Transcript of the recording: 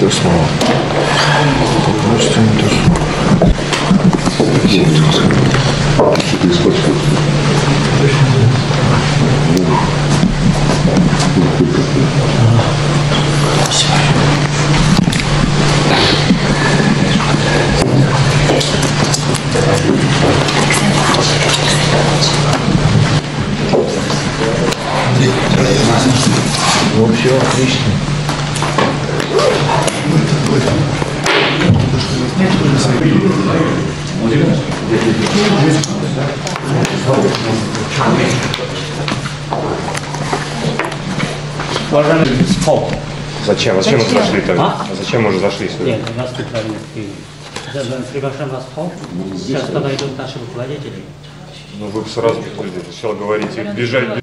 то слово. Просто не то слово. Ну все, отлично. Уважаемый Пол. Зачем? Зачем мы зашли тогда? А? Зачем мы уже зашли сюда? Нет, вас неправильно приняли. Приглашаем вас в пол. Сейчас подойдут наши руководители. Ну вы сразу сначала говорите, бежать,